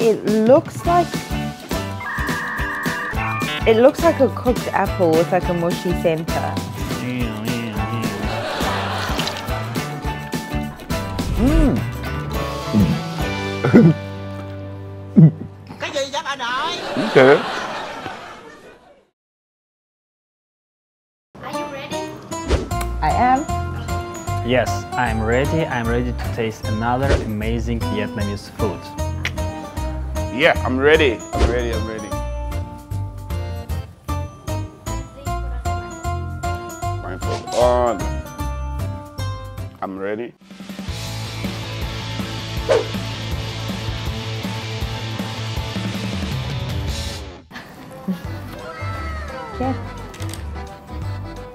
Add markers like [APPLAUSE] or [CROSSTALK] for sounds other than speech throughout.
It looks like it looks like a cooked apple with like a mushy center. Cái gì vậy bà nội? Okay. Are you ready? I am. Yes, I'm ready. I'm ready to taste another amazing Vietnamese food. Yeah, I'm ready. I'm ready. I'm ready. Blindfold on. I'm ready. Yeah.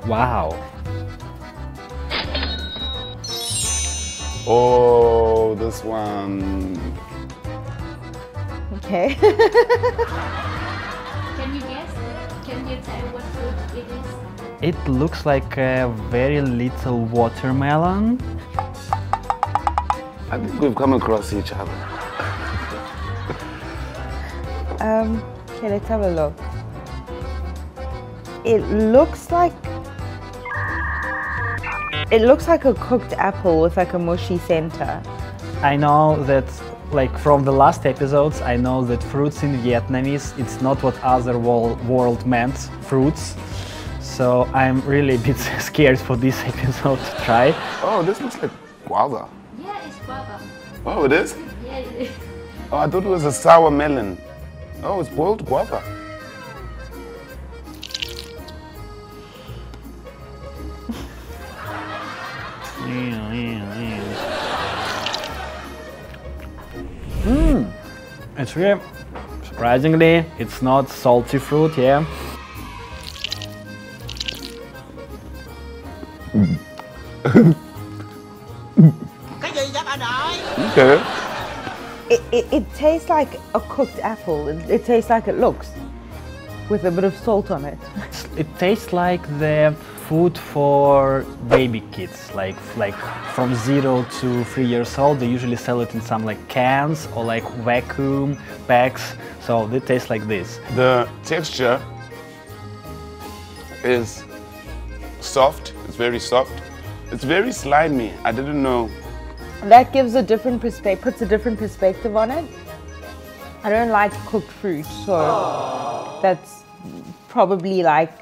Wow. Oh, this one. Okay. [LAUGHS] Can you guess? Can you tell what fruit it is? It looks like a very little watermelon. I think we've come across each other. um, okay, let's have a look. It looks like it looks like a cooked apple with like a mushy center. I know that like from the last episodes, I know that fruits in Vietnamese, it's not what other wol- world meant, fruits. So I'm really a bit [LAUGHS] scared for this episode to try. Oh, this looks like guava. Yeah, it's guava. Oh, it is? Yeah, it is. Oh, I thought it was a sour melon. Oh, it's boiled guava. It's really surprisingly, it's not salty fruit, yeah. Cái gì vậy bà nội? Okay. It, it, it tastes like a cooked apple. It, it tastes like it looks, with a bit of salt on it. It tastes like the food for baby kids, like like from zero to three years old. They usually sell it in some like cans or like vacuum packs. So they taste like this. The texture is soft. It's very soft. It's very slimy. I didn't know. That gives a different perspective, puts a different perspective on it. I don't like cooked fruit, so oh. that's probably like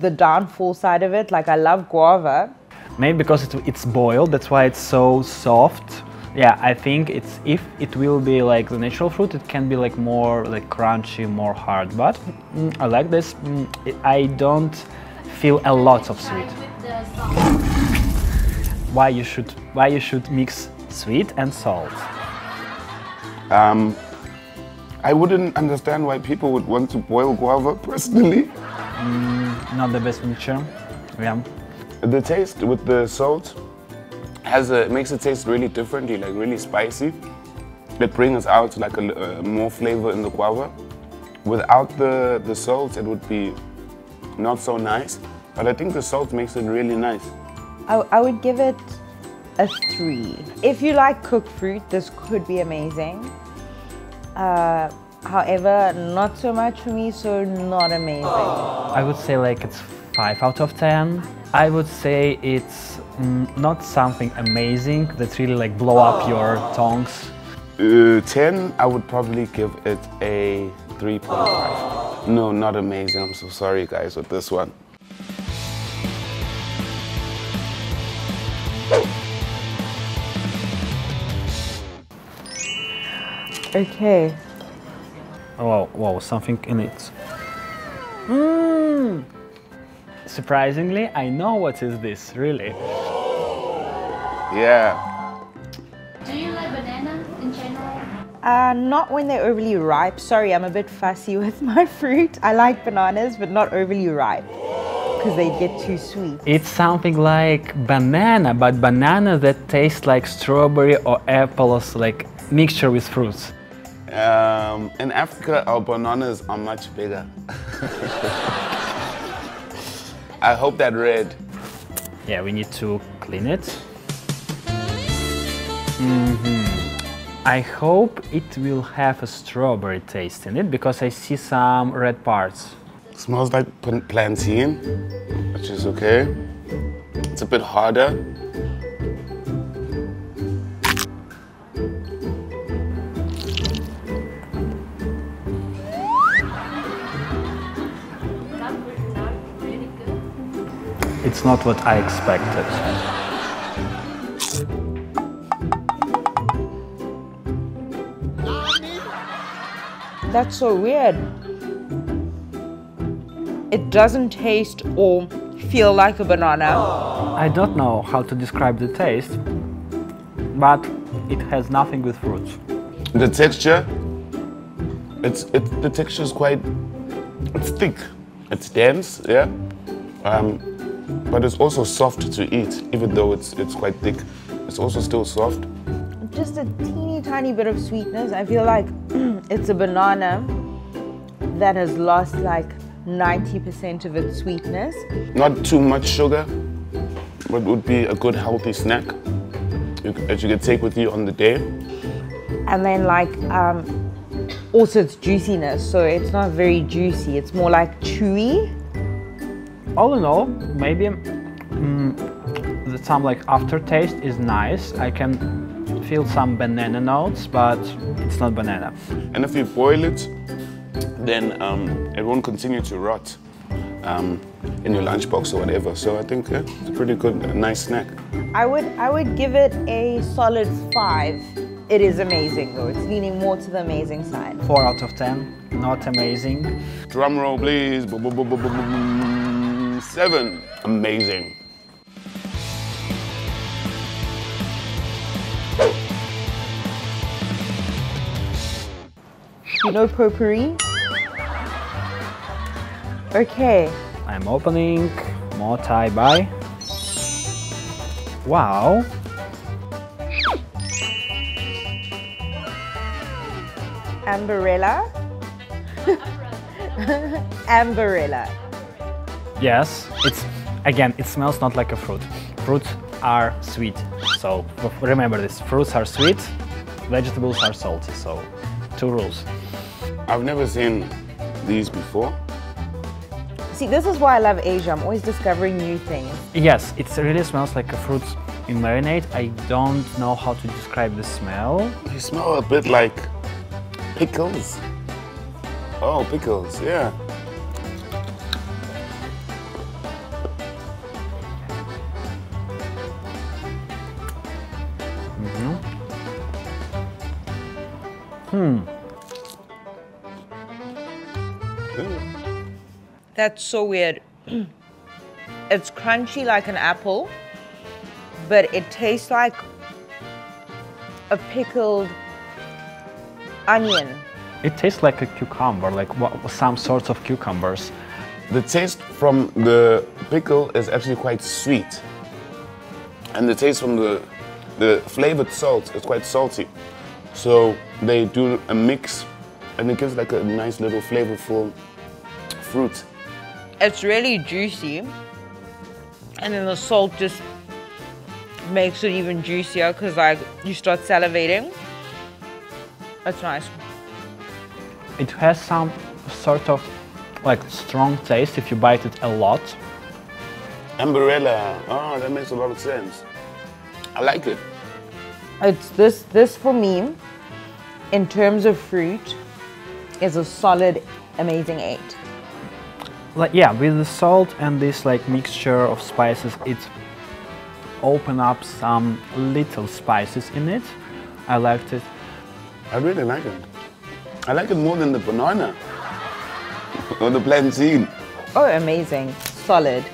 the downfall side of it. Like I love guava. Maybe because it, it's boiled, that's why it's so soft. Yeah, I think it's if it will be like the natural fruit, it can be like more like crunchy, more hard. But mm, I like this. Mm, it, I don't feel a lot of sweet. it with the salt. Why you should why you should mix sweet and salt? Um, I wouldn't understand why people would want to boil guava personally. Not the best mixture. Yeah. The taste with the salt has a makes it taste really differently, like really spicy. It brings out like a, l- uh, more flavor in the guava. Without the the salt, it would be not so nice. But I think the salt makes it really nice. I, I would give it a three. If you like cooked fruit, this could be amazing. Uh, however, not so much for me, so not amazing. I would say like it's five out of ten. I would say it's not something amazing that really like blow up your tongues. Uh, 10, I would probably give it a 3.5. No, not amazing. I'm so sorry, guys, with this one. Okay. Oh, wow, wow, something in it. Mmm. Surprisingly, I know what is this, really. Yeah. Do you like banana in general? Uh, not when they're overly ripe. Sorry, I'm a bit fussy [LAUGHS] with my fruit. I like bananas, but not overly ripe because they get too sweet. It's something like banana, but banana that tastes like strawberry or apples, like mixture with fruits. Um, in Africa, our bananas are much bigger. I hope that red. Yeah, we need to clean it. hmm I hope it will have a strawberry taste in it because I see some red parts. Smells like plantain, which is okay. It's a bit harder. It's not what I expected. That's so weird. It doesn't taste or feel like a banana. I don't know how to describe the taste, but it has nothing with fruits. The texture, it's it, the texture is quite, it's thick, it's dense, yeah, um, but it's also soft to eat. Even though it's it's quite thick, it's also still soft. Just a teeny tiny bit of sweetness. I feel like [CLEARS THROAT] it's a banana that has lost like 90% of its sweetness. Not too much sugar, but would be a good healthy snack that you could take with you on the day. And then like um, also its juiciness. So it's not very juicy. It's more like chewy. All in all, maybe mm, the some like aftertaste is nice. I can feel some banana notes, but it's not banana. And if you boil it, then um, it won't continue to rot um, in your lunchbox or whatever. So I think yeah, it's a pretty good, a nice snack. I would I would give it a solid five. It is amazing though. It's leaning more to the amazing side. Four out of ten, not amazing. Drum roll, please. Seven. Amazing. You know potpourri? Okay. I'm opening more Thai bye. Wow, Ambarella. [LAUGHS] Ambarella. Yes, it's again, it smells not like a fruit. Fruits are sweet, so remember this: fruits are sweet, vegetables are salty. So, two rules. I've never seen these before. See, this is why I love Asia. I'm always discovering new things. Yes, it really smells like a fruit in marinade. I don't know how to describe the smell. They smell a bit like pickles. Oh, pickles, yeah. That's so weird. [CLEARS THROAT] it's crunchy like an apple, but it tastes like a pickled onion. It tastes like a cucumber, like some sorts of cucumbers. The taste from the pickle is actually quite sweet. And the taste from the, the flavored salt is quite salty. So they do a mix and it gives like a nice little flavorful fruit. It's really juicy, and then the salt just makes it even juicier because like you start salivating. That's nice. It has some sort of like strong taste if you bite it a lot. Umbrella. oh, that makes a lot of sense. I like it. It's this this for me, in terms of fruit, is a solid, amazing eight. Like yeah, with the salt and this like mixture of spices, it open up some little spices in it. I liked it. I really like it. I like it more than the banana [LAUGHS] or the plantain. Oh, amazing, solid.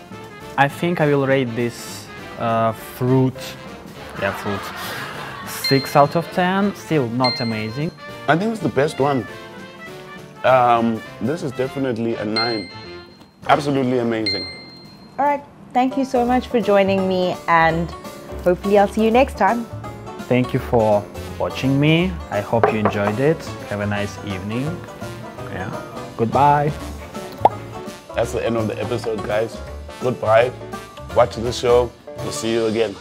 I think I will rate this uh, fruit, yeah, fruit, six out of ten. Still not amazing. I think it's the best one. Um, this is definitely a nine. Absolutely amazing. All right, thank you so much for joining me, and hopefully I'll see you next time. Thank you for watching me. I hope you enjoyed it. Have a nice evening. Yeah. Goodbye. That's the end of the episode, guys. Goodbye. Watch the show. We'll see you again.